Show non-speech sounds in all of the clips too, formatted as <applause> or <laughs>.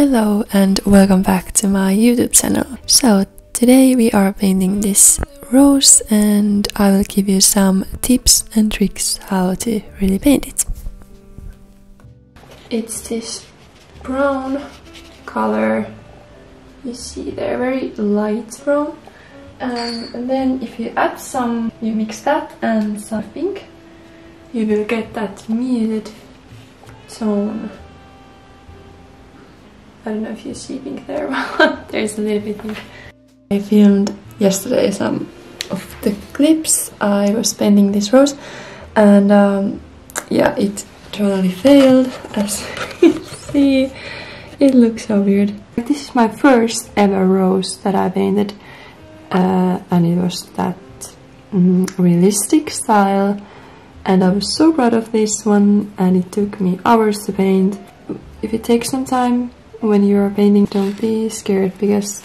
Hello and welcome back to my YouTube channel. So today we are painting this rose and I will give you some tips and tricks how to really paint it. It's this brown color, you see they're very light brown um, and then if you add some, you mix that and some pink, you will get that muted tone I don't know if <laughs> you see pink there, but there's a little bit pink. I filmed yesterday some of the clips I was painting this rose and um, yeah, it totally failed as <laughs> you see. It looks so weird. This is my first ever rose that I painted uh, and it was that mm, realistic style and I was so proud of this one and it took me hours to paint. If it takes some time when you're painting don't be scared because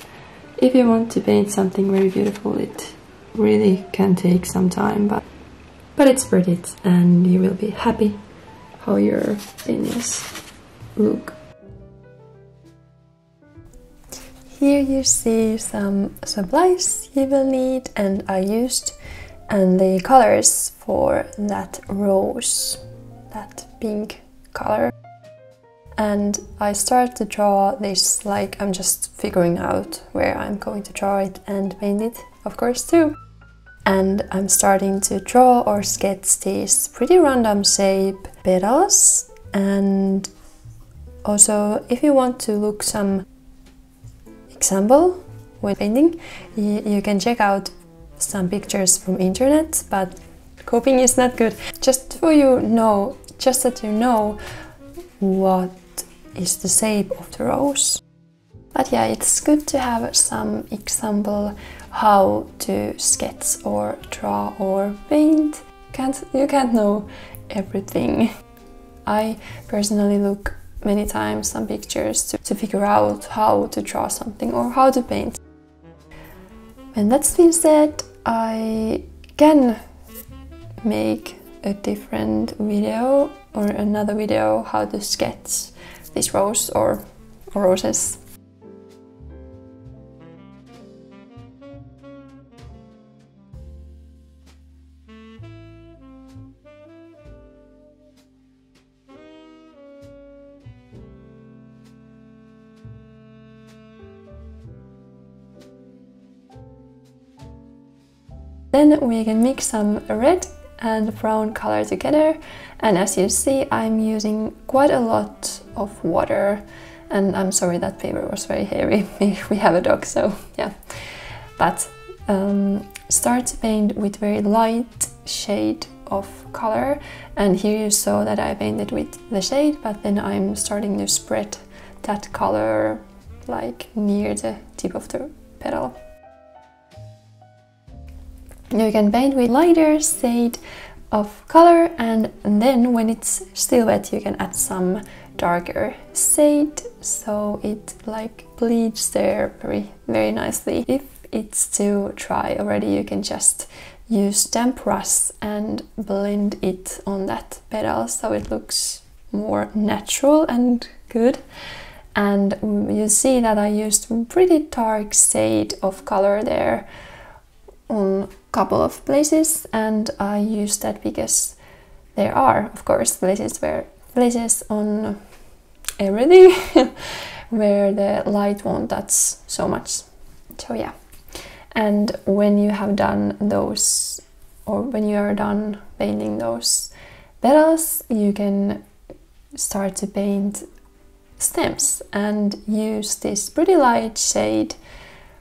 if you want to paint something very beautiful it really can take some time but but it's worth it and you will be happy how your paintings look. Here you see some supplies you will need and I used and the colors for that rose, that pink color and I start to draw this like I'm just figuring out where I'm going to draw it and paint it of course too. And I'm starting to draw or sketch these pretty random shape petals. And also if you want to look some example with painting you, can check out some pictures from internet but copying is not good. Just for you know just that you know what is the shape of the rose. But yeah, it's good to have some example how to sketch or draw or paint. Can't, you can't know everything. I personally look many times some pictures to, to figure out how to draw something or how to paint. When that's been said, I can make a different video or another video how to sketch this rose or, roses. Then we can mix some red and brown color together and as you see I'm using quite a lot of water. And I'm sorry that paper was very heavy <laughs> we have a dog so yeah. But um, start to paint with very light shade of color. And here you saw that I painted with the shade but then I'm starting to spread that color like near the tip of the petal. You can paint with lighter shade of color and then when it's still wet you can add some darker shade so it like bleeds there very very nicely. If it's too dry already you can just use damp brush and blend it on that petal so it looks more natural and good. And you see that I used pretty dark shade of color there on a couple of places and I used that because there are of course places where places on everything <laughs> where the light won't touch so much. So yeah. And when you have done those or when you are done painting those petals you can start to paint stems and use this pretty light shade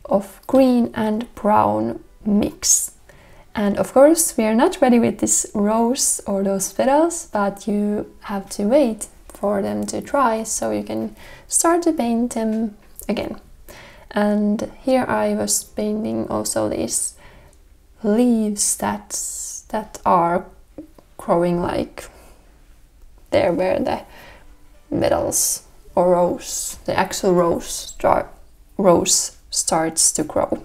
of green and brown mix and of course, we are not ready with this rose or those petals, but you have to wait for them to dry so you can start to paint them again. And here I was painting also these leaves that, that are growing like there where the petals or rose, the actual rose, rose starts to grow.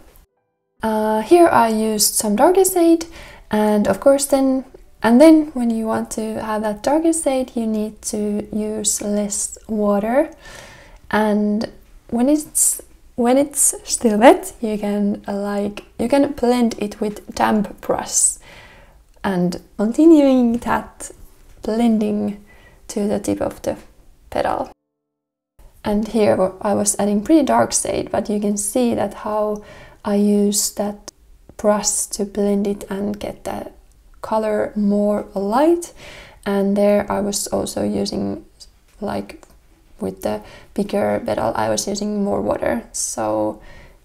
Uh, here I used some darker shade and of course then and then when you want to have that darker shade you need to use less water. And when it's when it's still wet you can uh, like you can blend it with damp brush. And continuing that blending to the tip of the petal and here I was adding pretty dark shade but you can see that how I use that brush to blend it and get that color more light and there I was also using like with the bigger petal I was using more water so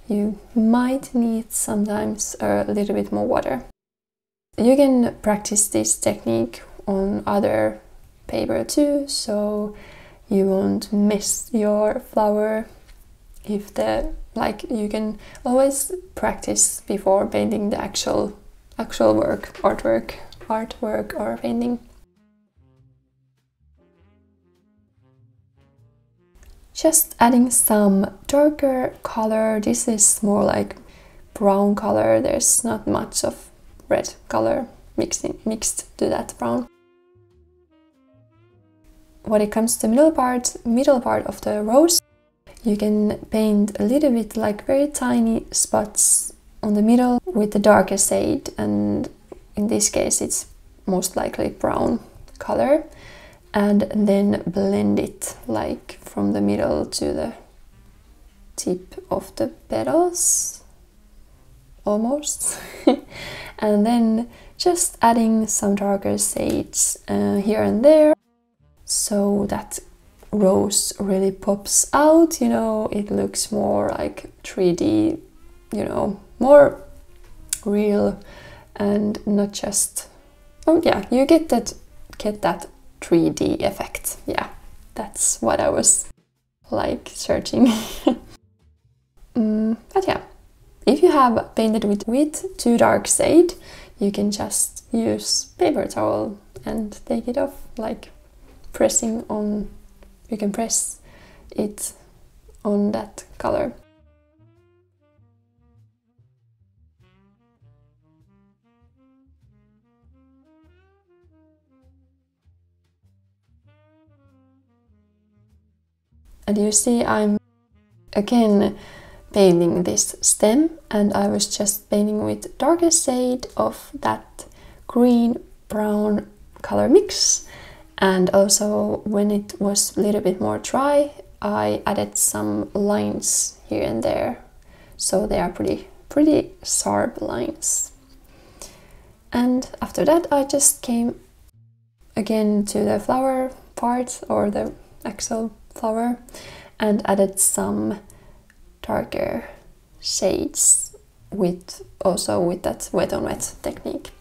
you might need sometimes a little bit more water. You can practice this technique on other paper too so you won't miss your flower if the like you can always practice before painting the actual actual work artwork artwork or painting. Just adding some darker color this is more like brown color there's not much of red color mixing mixed to that brown. When it comes to middle part middle part of the rose you can paint a little bit like very tiny spots on the middle with the darker shade and in this case it's most likely brown color. And then blend it like from the middle to the tip of the petals almost. <laughs> And then just adding some darker shades uh, here and there. So that rose really pops out you know it looks more like 3d you know more real and not just oh yeah you get that get that 3d effect. Yeah that's what i was like searching. <laughs> Mm, but yeah if you have painted with, with too dark shade you can just use paper towel and take it off like pressing on you can press it on that color. And you see I'm again painting this stem and I was just painting with darker shade of that green brown color mix and also when it was a little bit more dry I added some lines here and there. So they are pretty pretty sharp lines. And after that I just came again to the flower part or the actual flower and added some darker shades with also with that wet on wet technique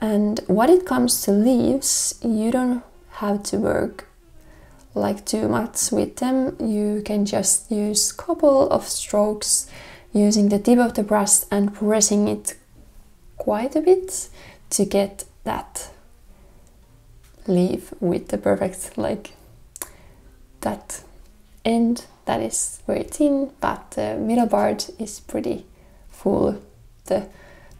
and when it comes to leaves, you don't have to work like too much with them. You can just use couple of strokes using the tip of the brush and pressing it quite a bit to get that leaf with the perfect like that end that is very thin but the middle part is pretty full the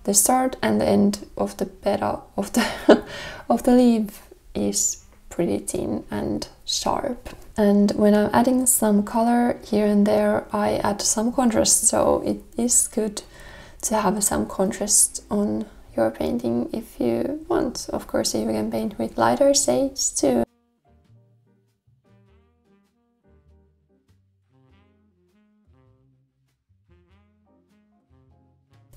the start and the end of the petal of the <laughs> of the leaf is pretty thin and sharp. And when I'm adding some color here and there, I add some contrast, so it is good to have some contrast on your painting if you want. Of course, you can paint with lighter shades too.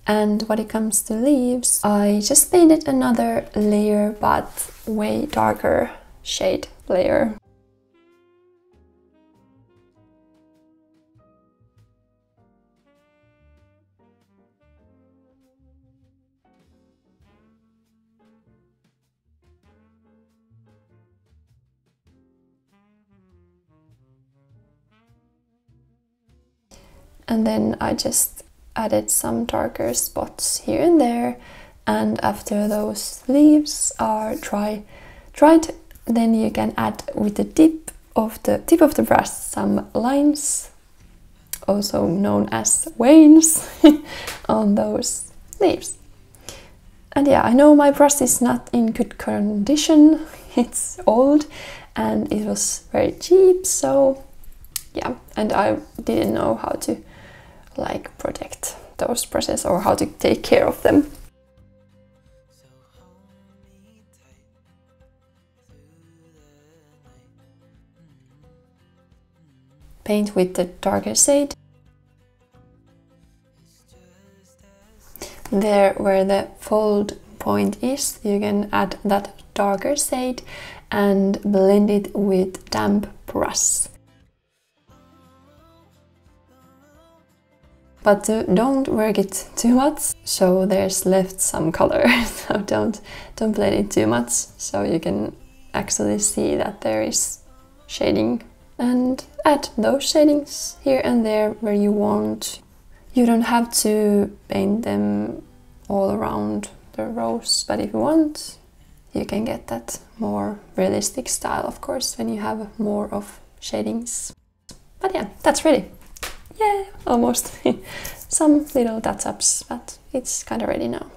And when it comes to leaves, I just painted another layer, but way darker shade layer. And then I just added some darker spots here and there and after those leaves are dry dried then you can add with the tip of the tip of the brush some lines also known as veins <laughs> on those leaves. And yeah I know my brush is not in good condition <laughs> it's old and it was very cheap so yeah and I didn't know how to like protect those brushes or how to take care of them. Paint with the darker shade. There where the fold point is you can add that darker shade and blend it with damp brush but don't work it too much so there's left some color. <laughs> So don't don't blend it too much so you can actually see that there is shading. And add those shadings here and there where you want. You don't have to paint them all around the rose but if you want you can get that more realistic style of course when you have more of shadings. But yeah that's ready yeah, almost. <laughs> Some little touch-ups, but it's kind of ready now.